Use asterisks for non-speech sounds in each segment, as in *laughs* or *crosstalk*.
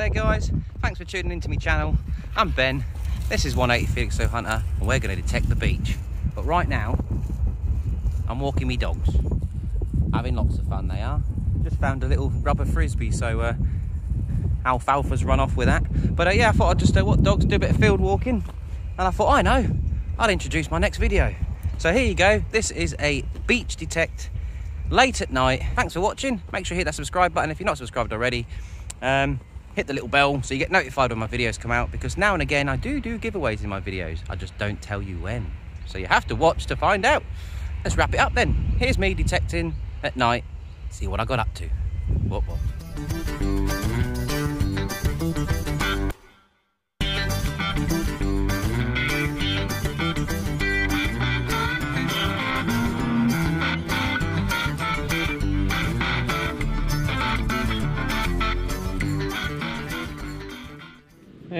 there guys? Thanks for tuning into my channel. I'm Ben, this is 180 Felixstowe Hunter and we're going to detect the beach. But right now, I'm walking me dogs. Having lots of fun they are. Just found a little rubber frisbee so uh, alfalfa's run off with that. But uh, yeah, I thought I'd just uh, what dogs do a bit of field walking. And I thought, I know, I'll introduce my next video. So here you go, this is a beach detect late at night. Thanks for watching. Make sure you hit that subscribe button if you're not subscribed already. Um, hit the little bell so you get notified when my videos come out because now and again I do do giveaways in my videos. I just don't tell you when. So you have to watch to find out. Let's wrap it up then. Here's me detecting at night. See what I got up to. What?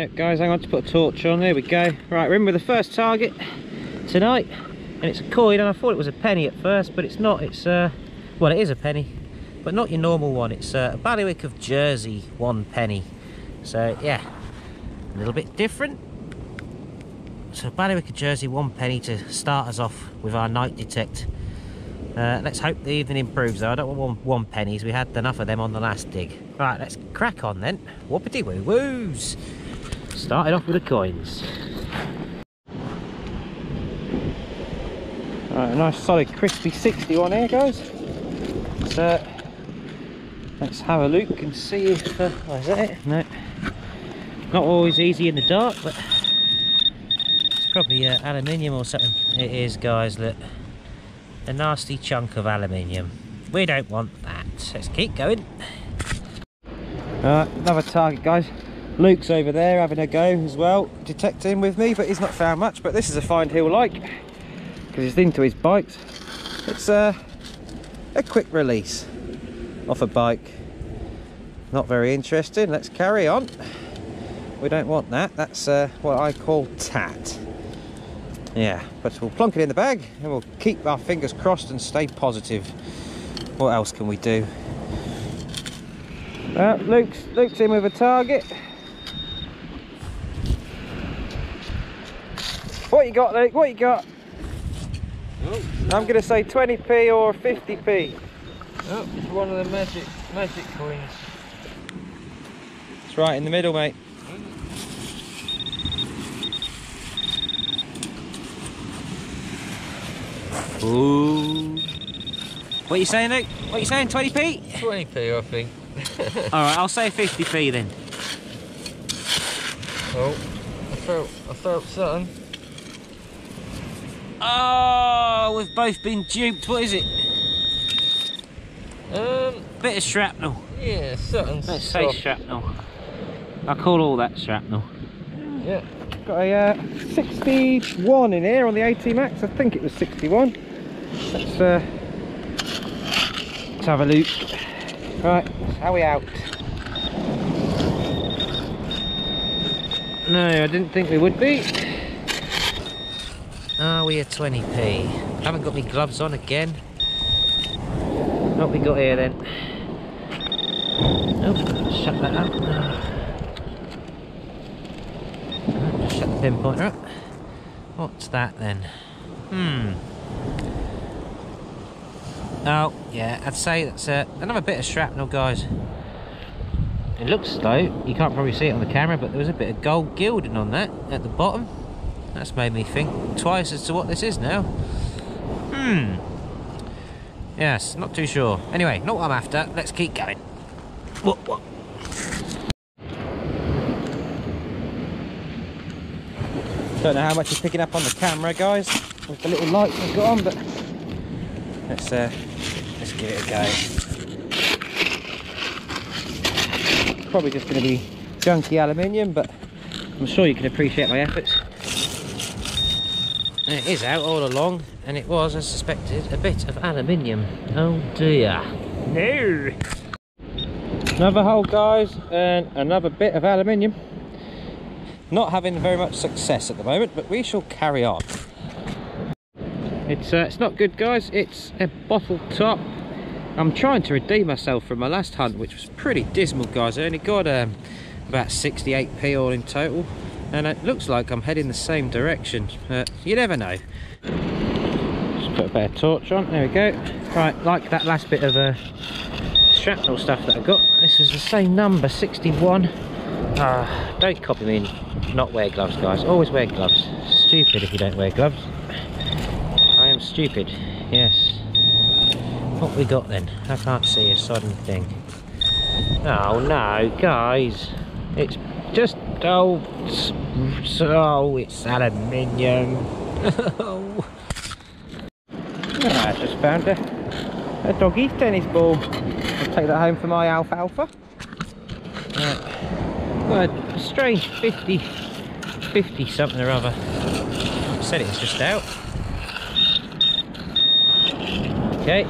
Yeah, guys, hang on to put a torch on. There we go. Right, we're in with the first target tonight, and it's a coin. And I thought it was a penny at first, but it's not. It's uh, well, it is a penny, but not your normal one. It's uh, a Bailiwick of Jersey one penny. So yeah, a little bit different. So Bailiwick of Jersey one penny to start us off with our night detect. Uh, let's hope the evening improves though. I don't want one, one pennies. We had enough of them on the last dig. Right, let's crack on then. Whoopity woo woos. Starting off with the coins. Right, a nice solid crispy 61 here guys. So let's have a look and see if uh, oh, is that it? No. Not always easy in the dark, but it's probably uh, aluminium or something. It is guys, look. A nasty chunk of aluminium. We don't want that. Let's keep going. Another target guys. Luke's over there having a go as well, detecting with me, but he's not found much. But this is a find he'll like, because he's into his bikes. It's a, a quick release off a bike. Not very interesting, let's carry on. We don't want that, that's uh, what I call tat. Yeah, but we'll plonk it in the bag and we'll keep our fingers crossed and stay positive. What else can we do? Uh, Luke's, Luke's in with a target. What you got, Luke? What you got? Oh, I'm going to say 20p or 50p. oh, it's one of the magic magic coins. It's right in the middle, mate. Ooh. What you saying, Luke? What are you saying, 20p? 20p, I think. *laughs* All right, I'll say 50p then. Oh, I felt, I felt something. Oh, we've both been duped. What is it? Um, Bit of shrapnel. yeah, something. Let's say shrapnel. I call all that shrapnel. Yeah. Got a uh, 61 in here on the AT Max. I think it was 61. Let's, uh, let's have a look. Right, how we out? No, I didn't think we would be. We a 20p? Haven't got my gloves on again. What we got here then? Oh, shut that up. Shut the pinpointer up. What's that then? Hmm. Oh, yeah, I'd say that's uh, another bit of shrapnel, guys. It looks though, you can't probably see it on the camera, but there was a bit of gold gilding on that at the bottom. That's made me think twice as to what this is now. Hmm. Yes, not too sure. Anyway, not what I'm after. Let's keep going. What, what? Don't know how much you're picking up on the camera, guys, with the little lights I've got on, but let's uh, let's give it a go. Probably just going to be junky aluminium, but I'm sure you can appreciate my efforts. And it is out all along, and it was, as suspected, a bit of aluminium. Oh dear. No! Another hole, guys, and another bit of aluminium. Not having very much success at the moment, but we shall carry on. It's uh, it's not good, guys. It's a bottle top. I'm trying to redeem myself from my last hunt, which was pretty dismal, guys. I only got um, about 68p all in total and it looks like I'm heading the same direction but you never know. Just put a bit of torch on there we go. Right like that last bit of uh, shrapnel stuff that I got. This is the same number 61 uh, don't copy me not wear gloves guys. Always wear gloves. Stupid if you don't wear gloves. I am stupid yes. What we got then? I can't see a sodden thing. Oh no guys. It's just oh so it's aluminium oh I just found a, a doggy tennis ball. I'll take that home for my alfalfa. Uh, well, a strange 50 50 something or other. Said it was just out. Okay.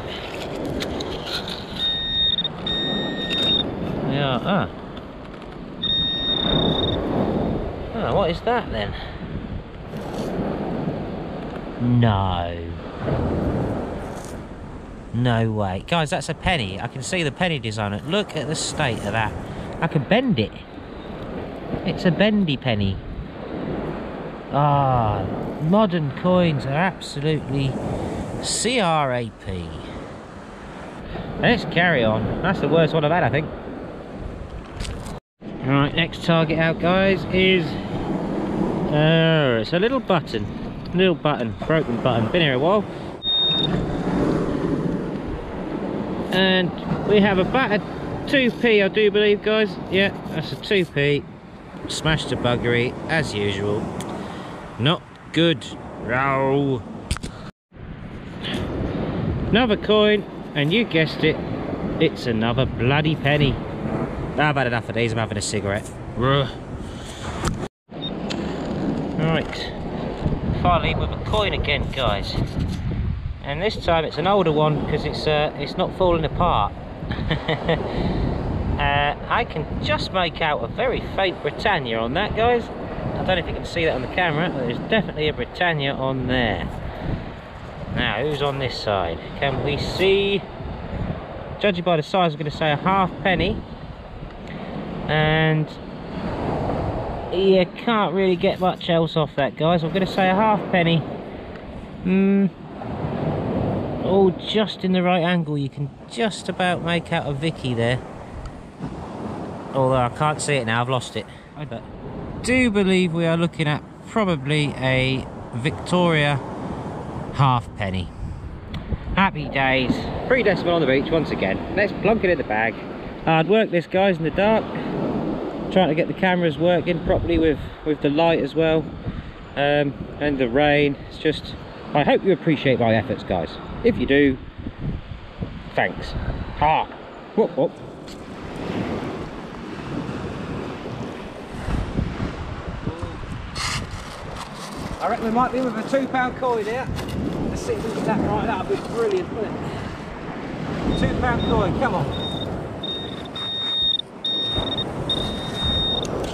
Yeah ah Ah, is that then? No. No way. Guys, that's a penny. I can see the penny design. it. Look at the state of that. I can bend it. It's a bendy penny. Ah, modern coins are absolutely CRAP. Let's carry on. That's the worst one I've had, I think. Alright, next target out, guys, is uh, it's a little button, little button, broken button. Been here a while, and we have a 2p, I do believe, guys. Yeah, that's a 2p. Smashed the buggery as usual. Not good. Row. Another coin, and you guessed it, it's another bloody penny. I've had enough of these, I'm having a cigarette. Right, finally with a coin again guys. And this time it's an older one because it's uh, it's not falling apart. *laughs* uh, I can just make out a very faint Britannia on that guys. I don't know if you can see that on the camera, but there's definitely a Britannia on there. Now, who's on this side? Can we see? Judging by the size, I'm going to say a half penny and you can't really get much else off that guys. I'm going to say a half penny. Hmm. Oh just in the right angle. You can just about make out a Vicky there. Although I can't see it now. I've lost it. But do believe we are looking at probably a Victoria half penny. Happy days. Three decimal on the beach once again. Let's plunk it in the bag. Hard work this guys in the dark trying to get the cameras working properly with with the light as well um, and the rain. It's just I hope you appreciate my efforts guys. If you do thanks. Ah whoop whoop. I reckon we might be with a two pound coin here let's see if we can get that right that'll be brilliant wouldn't it? Two pound coin come on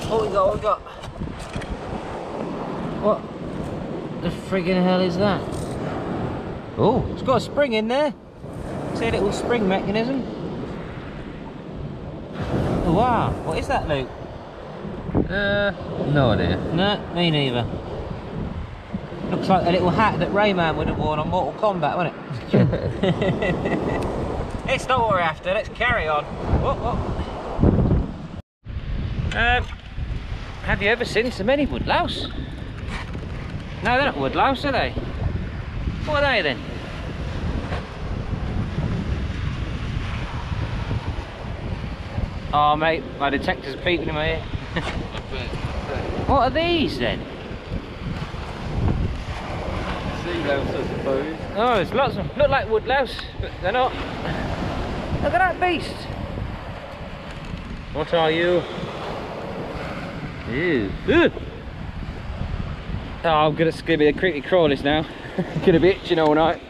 What we got? What we got? What the friggin' hell is that? Oh, it's got a spring in there. See a little spring mechanism. Oh, wow, what is that, Luke? Uh, no idea. No, me neither. Looks like a little hat that Raiden would have worn on Mortal Kombat, wouldn't it? *laughs* *laughs* it's not what we're after, let's carry on. Whoa, whoa. Um, have you ever seen so many woodlouse? No, they're not woodlouse, are they? What are they then? Oh mate, my detector's beeping in my ear. *laughs* what are these then? Sea louse, I suppose. Oh, there's lots of them. Look like woodlouse, but they're not. *laughs* Look at that beast. What are you? Ew. Ugh. Oh, I'm gonna, it's gonna be a creepy crawlies now. *laughs* gonna be itching all night.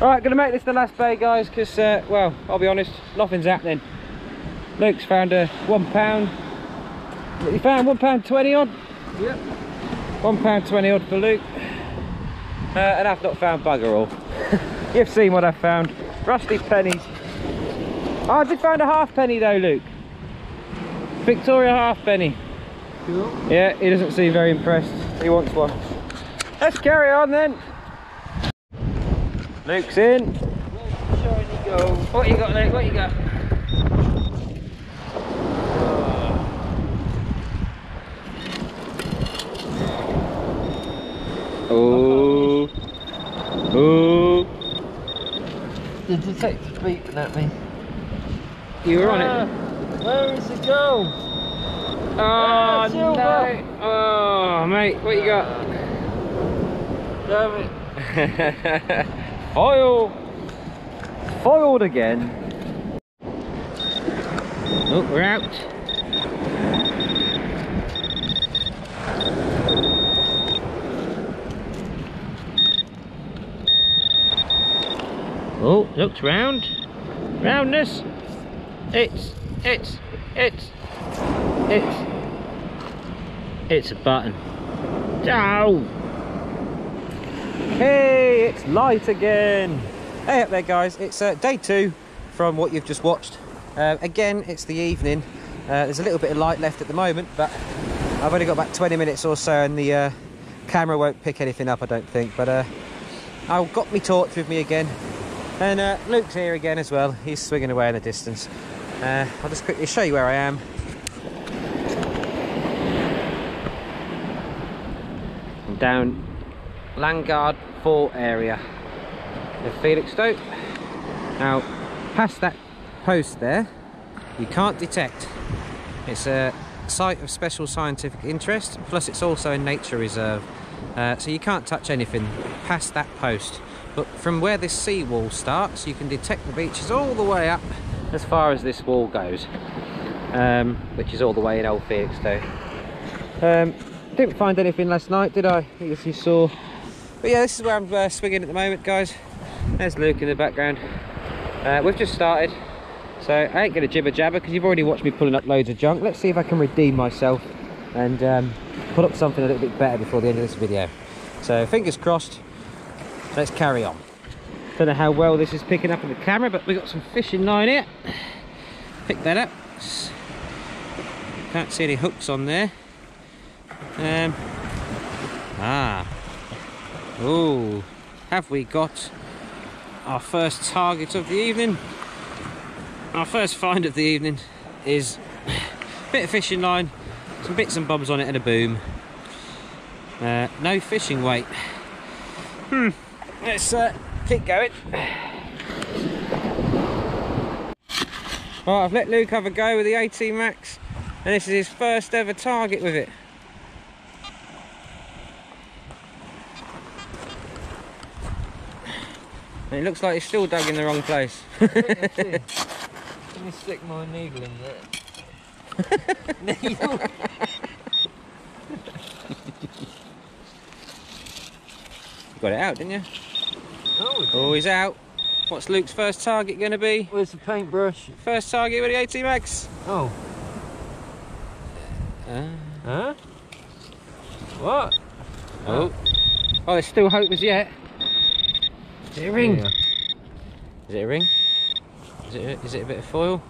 Alright, gonna make this the last bay, guys, because, uh, well, I'll be honest, nothing's happening. Luke's found a one pound. You found one pound twenty odd? Yep. One pound twenty odd for Luke. Uh, and I've not found bugger all. *laughs* You've seen what I've found. Rusty pennies. Oh, I did find a half penny though, Luke. Victoria halfpenny. Cool. Yeah, he doesn't seem very impressed. He wants one. Let's carry on then. Luke's in. Shiny go. What you got, Luke? What you got? Oh. Oh. The detective's beeping at me. You were on Ah, it. Where is it go? Oh, Ah, no. Oh, mate, what you got? Damn it. *laughs* Foil! Foiled again. Oh, we're out. Oh, looks round. Roundness. It's, it's, it's, it's, it's a button. Ow! Hey, it's light again. Hey up there guys, it's uh, day two from what you've just watched. Uh, again, it's the evening. Uh, there's a little bit of light left at the moment, but I've only got about 20 minutes or so and the uh, camera won't pick anything up, I don't think. But uh, I've got my torch with me again. And uh, Luke's here again as well. He's swinging away in the distance. Uh, I'll just quickly show you where I am. I'm down Landguard Fort area of Felixstowe. Now, past that post there, you can't detect. It's a site of special scientific interest, plus it's also a nature reserve. Uh, so you can't touch anything past that post. But from where this seawall starts, you can detect the beaches all the way up as far as this wall goes, um, which is all the way in Old Felixstowe. Um, didn't find anything last night, did I? As you saw. But yeah, this is where I'm uh, swinging at the moment, guys. There's Luke in the background. Uh, we've just started, so I ain't gonna jibber jabber because you've already watched me pulling up loads of junk. Let's see if I can redeem myself and um, put up something a little bit better before the end of this video. So fingers crossed. Let's carry on. Don't know how well this is picking up on the camera, but we got some fishing line here. Pick that up. Can't see any hooks on there. Um, ah. Oh, have we got our first target of the evening? Our first find of the evening is a bit of fishing line, some bits and bobs on it and a boom. Uh, no fishing weight. Hmm, let's uh, keep going. Right, I've let Luke have a go with the AT Max, and this is his first ever target with it. And it looks like he's still dug in the wrong place. Let me stick my needle in there. needle? *laughs* You got it out, didn't you? Oh, Oh, he's out. What's Luke's first target going to be? where's the paintbrush? First target with the AT Max. Oh. Ah. Huh? What? Oh. Oh, there's still hope as yet. Is it a ring? Yeah. Is it a ring? Is it a, is it a bit of foil?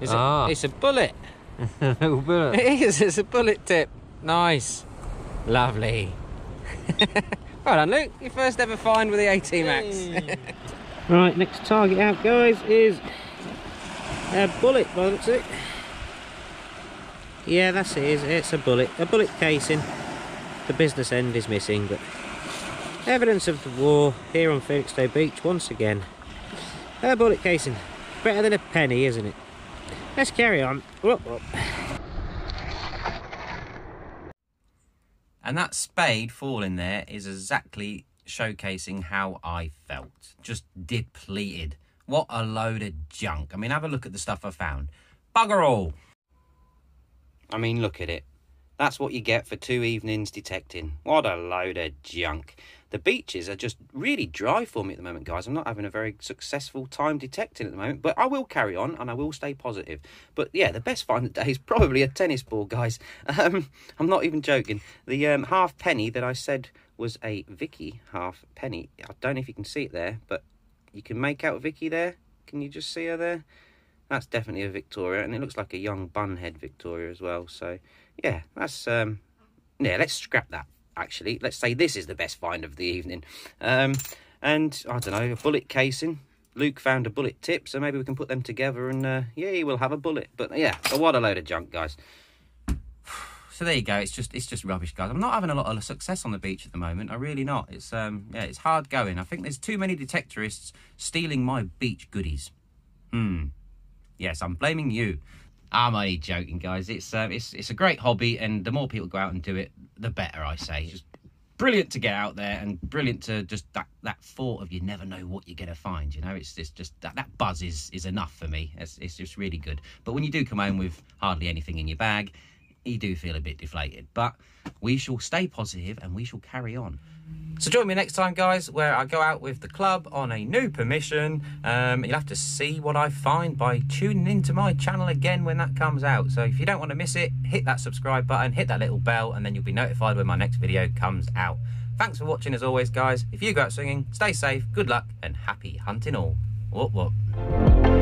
Is Ah. it? It's a bullet. *laughs* a little bit. It is. It's a bullet tip. Nice. Lovely. *laughs* well done, Luke. Your first ever find with the AT Max. Hey. Hmm. *laughs* right, next target out, guys, is a bullet by the looks of it. Yeah, that's it. Is It's a bullet. A bullet casing. The business end is missing, but evidence of the war here on Felixstowe Beach once again. A bullet casing. Better than a penny, isn't it? Let's carry on. Whoop, whoop. And that spade falling there is exactly showcasing how I felt. Just depleted. What a load of junk. I mean, have a look at the stuff I found. Bugger all. I mean, look at it. That's what you get for two evenings detecting. What a load of junk. The beaches are just really dry for me at the moment, guys. I'm not having a very successful time detecting at the moment, but I will carry on and I will stay positive. But yeah, the best find of the day is probably a tennis ball, guys. *laughs* Um, I'm not even joking. The um, half penny that I said was a Vicky half penny. I don't know if you can see it there, but you can make out Vicky there. Can you just see her there? That's definitely a Victoria, and it looks like a young bunhead Victoria as well. So, yeah, that's um, yeah. Let's scrap that. Actually, let's say this is the best find of the evening. Um, and I don't know, a bullet casing. Luke found a bullet tip, so maybe we can put them together and uh, yeah, we'll have a bullet. But yeah, so what a load of junk, guys. So there you go. It's just it's just rubbish, guys. I'm not having a lot of success on the beach at the moment. I really not. It's um yeah, it's hard going. I think there's too many detectorists stealing my beach goodies. Hmm. Yes, I'm blaming you. I'm only joking, guys. It's um, it's it's a great hobby, and the more people go out and do it, the better. I say. It's just brilliant to get out there, and brilliant to just that that thought of you never know what you're gonna find. You know, it's just just that that buzz is is enough for me. It's it's just really good. But when you do come home with hardly anything in your bag, you do feel a bit deflated. But we shall stay positive, and we shall carry on. So join me next time, guys, where I go out with the club on a new permission. Um, you'll have to see what I find by tuning into my channel again when that comes out. So if you don't want to miss it, hit that subscribe button, hit that little bell, and then you'll be notified when my next video comes out. Thanks for watching as always, guys. If you go out swinging, stay safe, good luck, and happy hunting all. Whoop whoop.